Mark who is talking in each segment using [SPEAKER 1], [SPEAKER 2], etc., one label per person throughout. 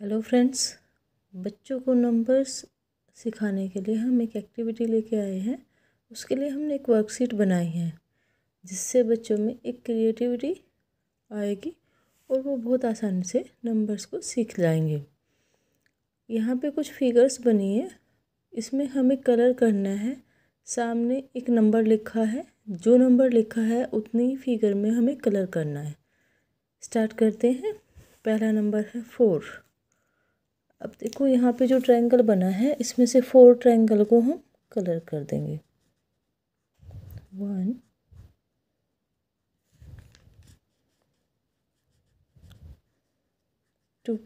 [SPEAKER 1] Hello friends बच्चों को numbers सिखाने के लिए हम एक एक्टिविटी लेके आए हैं। उसके लिए हमने एक वर्कशीट बनाई है, जिससे बच्चों में एक क्रिएटिविटी आएगी और वो बहुत आसानी से नंबर्स को सीख जाएँगे। यहाँ पे कुछ फिगर्स बनी है। इसमें हमें कलर करना है। सामने एक नंबर लिखा है। जो नंबर लिखा है, उतनी फिगर में हमें कलर करना है। स्टार्ट करते हैं। पहला नंबर है फोर अब देखो यहाँ पे जो ट्रायंगल बना है, इसमें से फोर ट्रायंगल को हम कलर कर देंगे। One two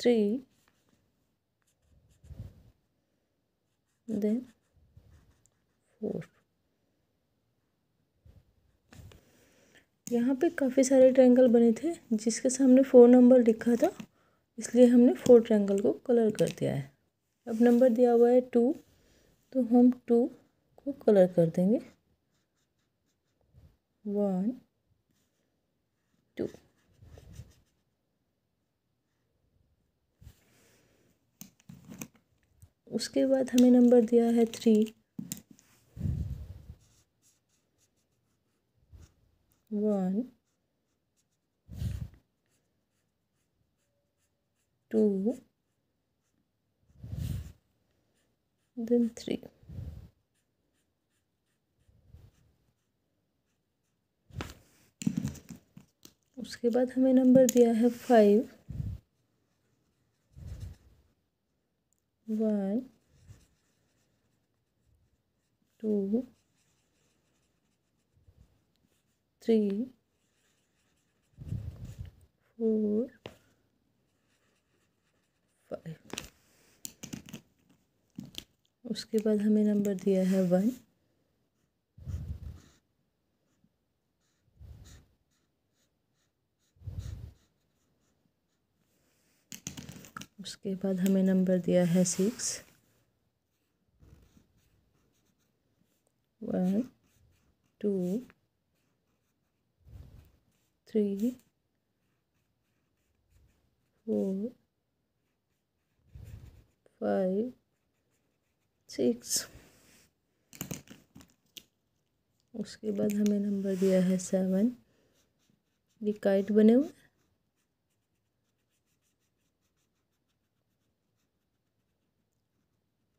[SPEAKER 1] three then four यहाँ पे काफ़ी सारे ट्रायंगल बने थे, जिसके सामने फोर नंबर लिखा था, इसलिए हमने फोर ट्रायंगल को कलर कर दिया है। अब नंबर दिया हुआ है टू तो हम टू को कलर कर देंगे। वन टू उसके बाद हमें नंबर दिया है three one two then three. उसके बाद हमें नंबर दिया है five one two three four five उसके बाद हमें नंबर दिया है वन उसके बाद हमें नंबर दिया है six one two three, four, five, six उसके बाद हमें नंबर दिया है सेवन ये काइट बने हुए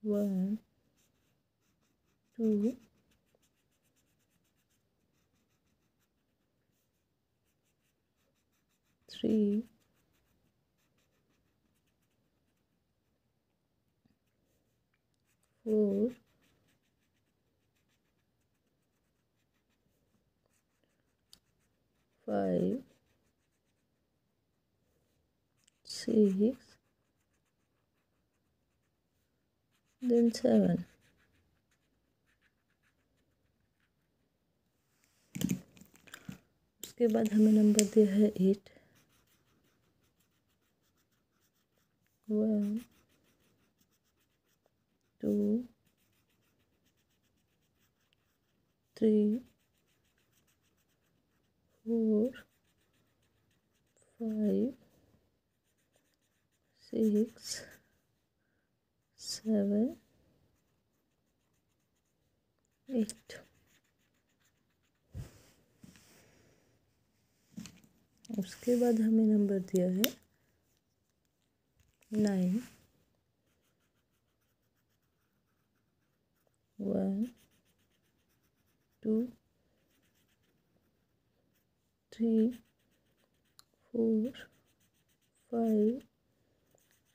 [SPEAKER 1] one two three, four, five, six, then seven. उसके बाद हमें नंबर दिया है eight one two three four five six seven eight उसके बाद हमें नंबर दिया है nine. One. Two. Three. Four. Five.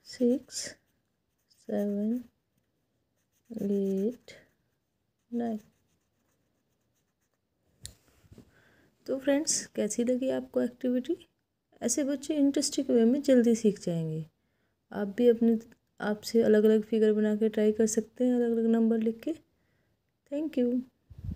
[SPEAKER 1] Six. Seven. Eight. Nine तो फ्रेंड्स, कैसी लगी आपको एक्टिविटी ऐसे बच्चे इंटरेस्टिंग वे में जल्दी सीख जाएँगे। आप भी अपने, आपसे अलग अलग फिगर बना के ट्राई कर सकते हैं अलग अलग नंबर लिख के। Thank you